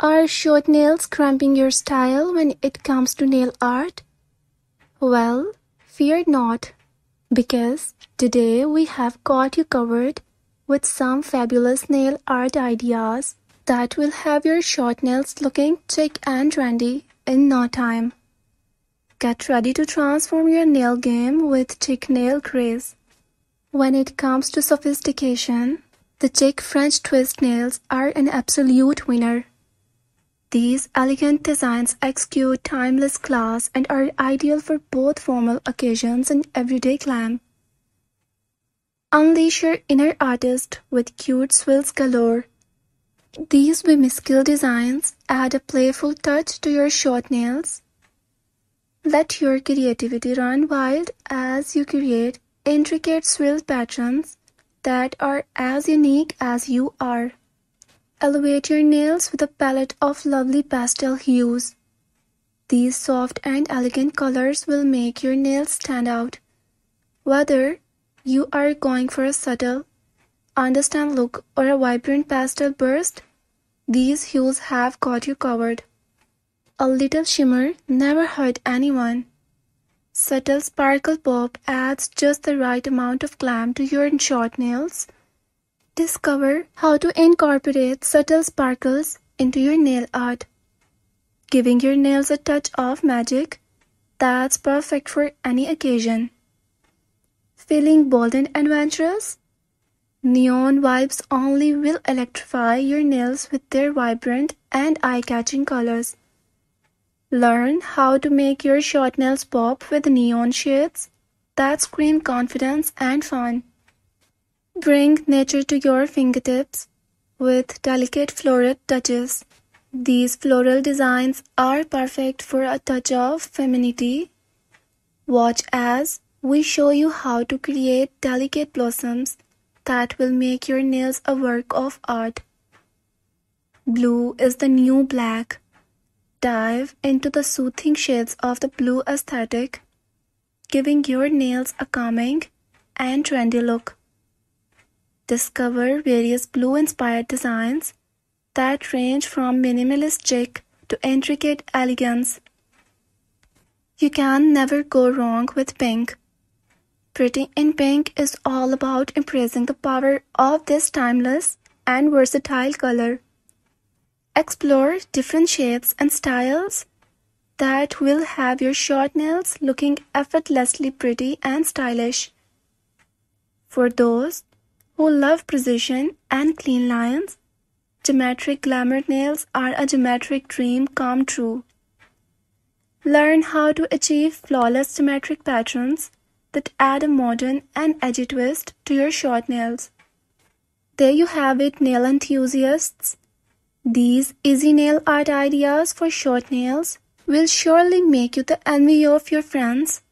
Are short nails cramping your style when it comes to nail art? Well, fear not, because today we have got you covered with some fabulous nail art ideas that will have your short nails looking chic and trendy in no time. Get ready to transform your nail game with chic nail craze. When it comes to sophistication, the chic French twist nails are an absolute winner. These elegant designs exude timeless class and are ideal for both formal occasions and everyday glam. Unleash your inner artist with cute swirls galore. These whimsical designs add a playful touch to your short nails. Let your creativity run wild as you create intricate swirl patterns that are as unique as you are. Elevate your nails with a palette of lovely pastel hues. These soft and elegant colors will make your nails stand out. Whether you are going for a subtle, understand look or a vibrant pastel burst, these hues have got you covered. A little shimmer never hurt anyone. Subtle sparkle pop adds just the right amount of glam to your short nails Discover how to incorporate subtle sparkles into your nail art, giving your nails a touch of magic that's perfect for any occasion. Feeling bold and adventurous? Neon vibes only will electrify your nails with their vibrant and eye-catching colors. Learn how to make your short nails pop with neon shades that scream confidence and fun. Bring nature to your fingertips with delicate floral touches. These floral designs are perfect for a touch of femininity. Watch as we show you how to create delicate blossoms that will make your nails a work of art. Blue is the new black. Dive into the soothing shades of the blue aesthetic, giving your nails a calming and trendy look. Discover various blue-inspired designs that range from minimalist chic to intricate elegance. You can never go wrong with pink. Pretty in Pink is all about embracing the power of this timeless and versatile color. Explore different shapes and styles that will have your short nails looking effortlessly pretty and stylish. For those who love precision and clean lines, geometric glamour nails are a geometric dream come true. Learn how to achieve flawless geometric patterns that add a modern and edgy twist to your short nails. There you have it, nail enthusiasts. These easy nail art ideas for short nails will surely make you the envy of your friends.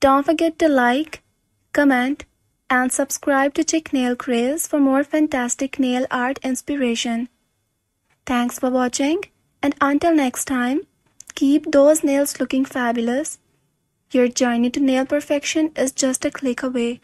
Don't forget to like, comment, and subscribe to Chic Nail Craze for more fantastic nail art inspiration. Thanks for watching and until next time, keep those nails looking fabulous. Your journey to nail perfection is just a click away.